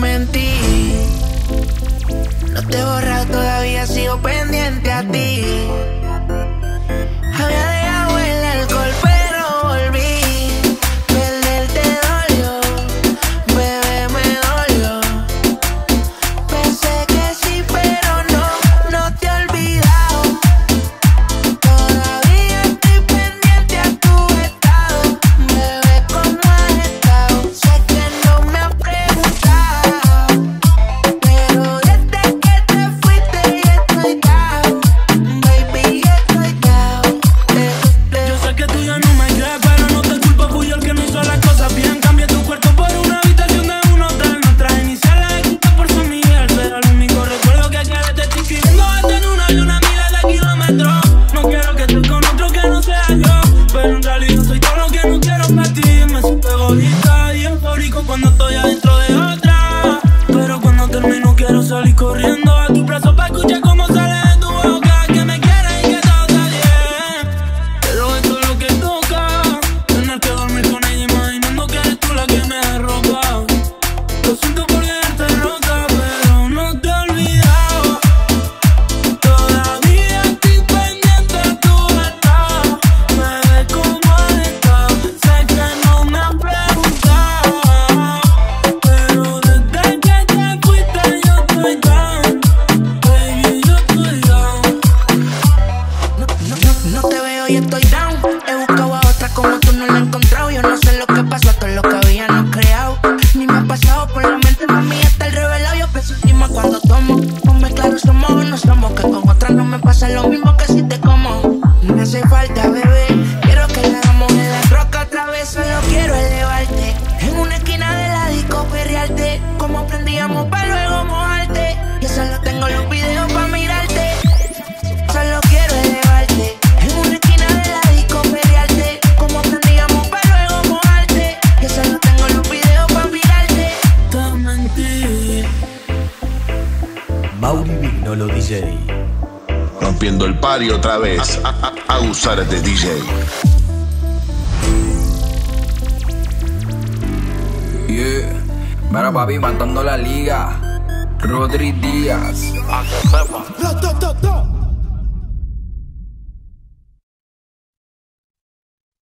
No te he borrado, todavía sigo pendiente a ti. No te veo y estoy down. He buscado a otra como tú no la he encontrado. Yo no sé lo que pasó, todo lo que había no creado. Ni me ha pasado por la mente, mami, hasta el revelado. Yo peso encima cuando tomo. Hombre, claro, somos Manolo DJ. Rompiendo el pari otra vez. A, a, a usar de DJ. Yeah. Mira papi, matando la liga. Rodri Díaz.